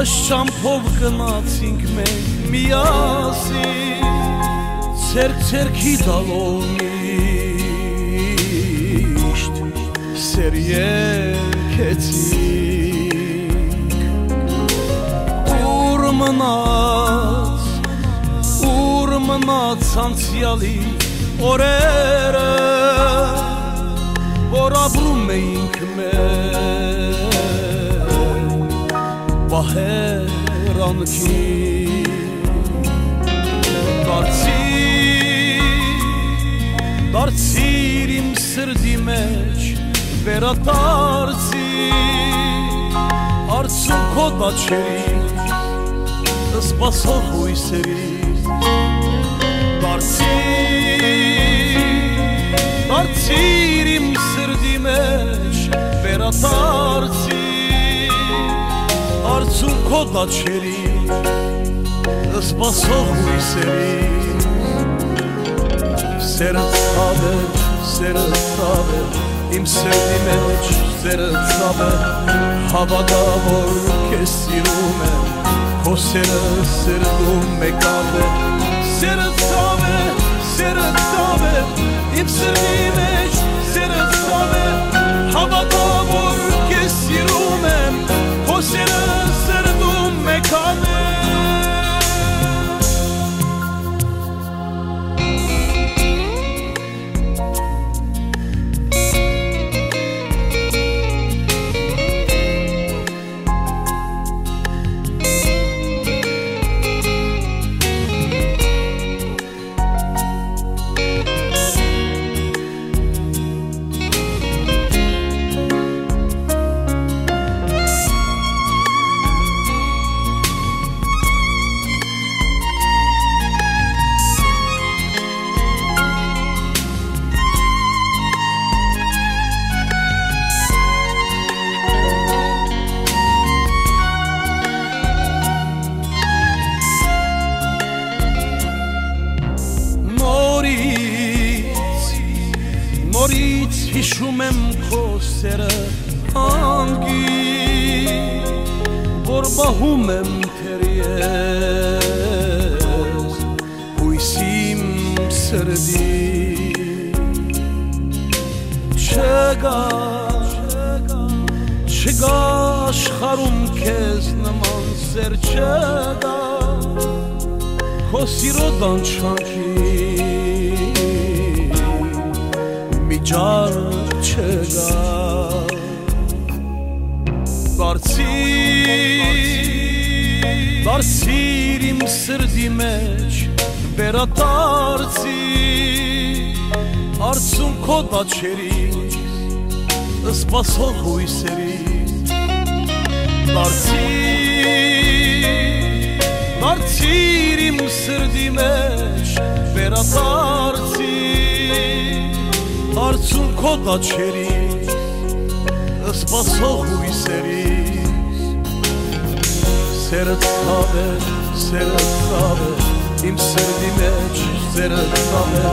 Շամփով գնացինք մենք միասին Ցերկ-ցերկի դալով միշտ Սեր երկեցինք Ուր մնաց, ուր մնաց անցյալի օրերը Որ ապրում էինք մեր բահերանքի Դարձիր, դարձիր իմ սրդի մեջ վերադարձիր Արցունքո դաչերի սպասող հույսերի արցունքո դաչերի սպասող հույսերի սերը ցավ է սերը ցավ է իմ սերդի մեջ սերը ցավ է հավատա որ քեզ սիրում եմ քո սերը սերդում մեկավ է սերը ցավ է սերը ցավ է իմ սերդի մեջ նորից հիշում եմ քո սերը անգի որ բահում եմ թերիես հույսիմ սրդի չգա չգա աշխարում քեզ նման սեր չգա քո սիրո դանչանքի միջար չգա Դարձիր Դարձիր իմ սրդի մեջ վերադարձիր Արցունքո դաչերի սպասող հույսերի Դարձիր Դարձիր իմ սրդի մեջ վերադարձիր Արցունքո դաչերի սպասող հույսերի Սերը ցավ է, սերը ցավ է Իմ սրդի մեջ սերը ցավ է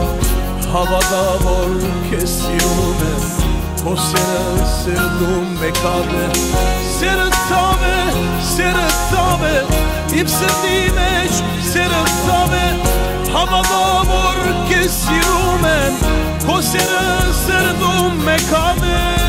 Հավատա որ քեզ սիրում եմ Քո սերը սերդում մեկավ է Սերը ցավ է, սերը ցավ է Իմ սրդի մեջ սերը ցավ է Հավատա որ քեզ սիրում եմ Քո սերը սերդում մեկավ է